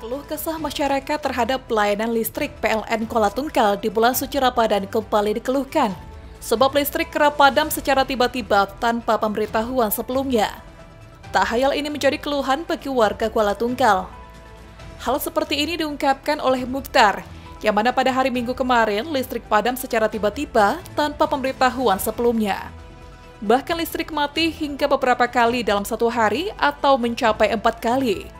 Keluh kesah masyarakat terhadap pelayanan listrik PLN Kuala Tungkal di bulan suci Ramadan kembali dikeluhkan. Sebab listrik kerap padam secara tiba-tiba tanpa pemberitahuan sebelumnya. Tak hayal ini menjadi keluhan bagi warga Kuala Tungkal. Hal seperti ini diungkapkan oleh Mukhtar, yang mana pada hari Minggu kemarin listrik padam secara tiba-tiba tanpa pemberitahuan sebelumnya. Bahkan listrik mati hingga beberapa kali dalam satu hari atau mencapai empat kali.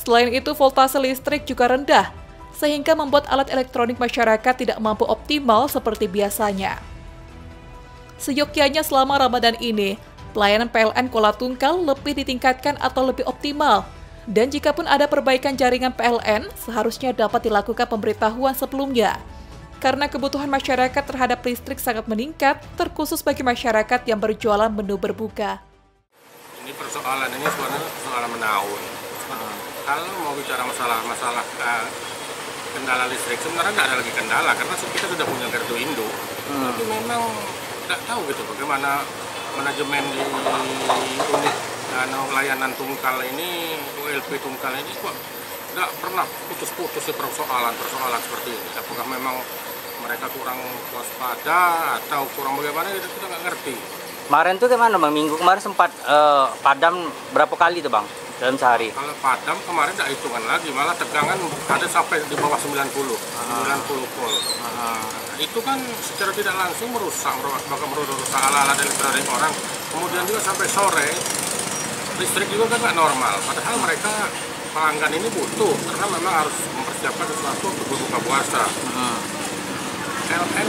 Selain itu, voltase listrik juga rendah, sehingga membuat alat elektronik masyarakat tidak mampu optimal seperti biasanya. Seyogyanya selama Ramadan ini, pelayanan PLN Kuala Tungkal lebih ditingkatkan atau lebih optimal. Dan jika pun ada perbaikan jaringan PLN, seharusnya dapat dilakukan pemberitahuan sebelumnya. Karena kebutuhan masyarakat terhadap listrik sangat meningkat, terkhusus bagi masyarakat yang berjualan menu berbuka. Ini persoalan ini sebenarnya persoalan menahun kalau mau bicara masalah masalah uh, kendala listrik sebenarnya nggak ada lagi kendala karena kita sudah punya kartu Indo hmm. tapi memang nggak tahu gitu bagaimana manajemen di unit uh, layanan tungkal ini ULP tungkal ini kok nggak pernah putus-putus persoalan persoalan seperti ini. Apakah memang mereka kurang waspada atau kurang bagaimana kita nggak ngerti. Kemarin tuh gimana bang? Minggu kemarin sempat uh, padam berapa kali tuh bang dalam sehari? Kalau padam kemarin tidak hitungan lagi, malah tegangan ada sampai di bawah 90, Aha. 90 volt. Aha. Itu kan secara tidak langsung merusak, bahkan merusak alat-alat elektronik orang. Kemudian juga sampai sore, listrik juga kan nggak normal. Padahal mereka pelanggan ini butuh, karena memang harus mempersiapkan sesuatu untuk berbuka puasa. LN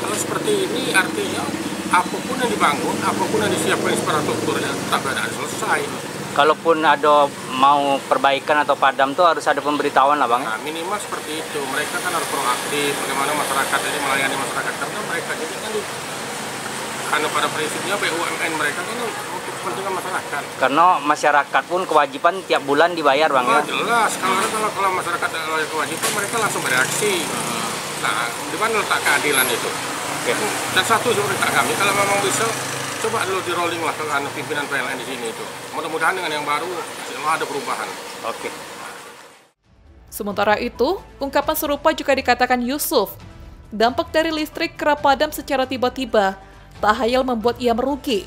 kalau seperti ini artinya apa pun yang dibangun, apa pun yang disiapkan infrastrukturnya, tak ada selesai kalaupun ada mau perbaikan atau padam tuh harus ada pemberitahuan lah bang? Nah, minimal seperti itu. Mereka kan harus proaktif bagaimana masyarakat ini melayani masyarakat karena mereka juga kan di, karena pada prinsipnya BUMN mereka kan untuk kepentingan masyarakat. Karena masyarakat pun kewajiban tiap bulan dibayar bang oh, ya? Jelas, kalau kalau, kalau masyarakat ada kewajiban mereka langsung bereaksi. Nah, di mana letak keadilan itu? Okay. Dan satu sebenarnya kami, kalau memang bisa coba dulu di rolling lah ke pimpinan PLN di sini itu. Mudah-mudahan dengan yang baru ada perubahan. Oke. Sementara itu, ungkapan serupa juga dikatakan Yusuf. Dampak dari listrik kerap padam secara tiba-tiba, tak hayal membuat ia merugi.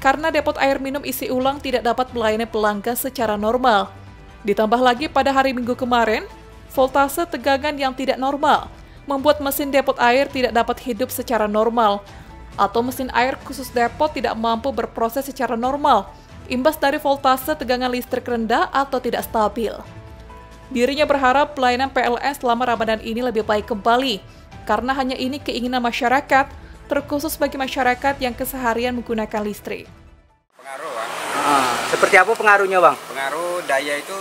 Karena depot air minum isi ulang tidak dapat melayani pelanggan secara normal. Ditambah lagi pada hari Minggu kemarin, voltase tegangan yang tidak normal membuat mesin depot air tidak dapat hidup secara normal atau mesin air khusus depot tidak mampu berproses secara normal, imbas dari voltase tegangan listrik rendah atau tidak stabil. Dirinya berharap pelayanan PLN selama Ramadan ini lebih baik kembali, karena hanya ini keinginan masyarakat, terkhusus bagi masyarakat yang keseharian menggunakan listrik. Pengaruh, Bang. Ah, seperti apa pengaruhnya, Bang? Pengaruh daya itu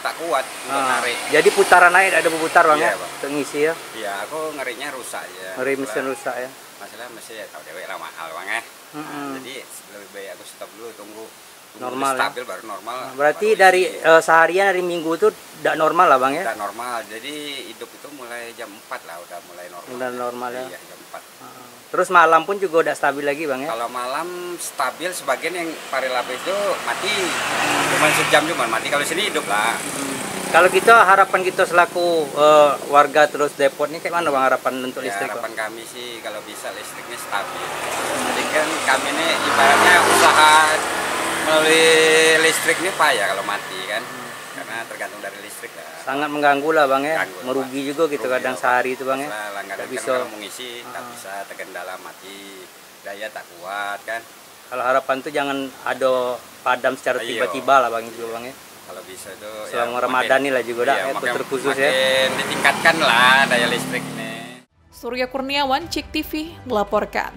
tak kuat untuk ah, narik. Jadi putaran air ada berputar, Bang iya, ya? Bang. Untuk ngisi ya? Iya, aku ngerinya rusak ya. Ngeri mesin rusak ya? Masalah mesti ya tahu dewek lah mahal bang ya. -hmm. jadi lebih baik aku stop dulu tunggu, tunggu normal ya? stabil ya? baru normal. Berarti dari uh, seharian dari minggu itu tidak normal lah bang ya? Tidak normal. Jadi hidup itu mulai jam 4 lah udah mulai normal. Udah normal ya? Iya jam 4 uh, terus malam pun juga udah stabil lagi bang ya? Kalau malam stabil sebagian yang pari lapis itu mati. Cuma sejam cuma mati. Kalau sini hidup lah. Hmm. Kalau kita harapan kita selaku uh, warga terus depot ini kayak mana bang harapan untuk ya, listrik? Harapan kami sih kalau bisa listriknya stabil. Jadi kan kami ini ibaratnya usaha melalui listrik ini payah kalau mati kan. Hmm. Karena tergantung dari listrik lah. Sangat mengganggu lah bang ya, Ganggu, merugi bang. juga gitu kadang sehari itu bang ya. Langganan bisa. Kan kalau mengisi uh. tak bisa terkendala mati, daya tak kuat kan. Kalau harapan tuh jangan ada padam secara tiba-tiba lah bang itu bang ya kalau bisa itu selama ya, Ramadan ini lah juga iya, ya, terkhusus ya. ditingkatkan lah daya listrik ini Surya Kurniawan Cik TV melaporkan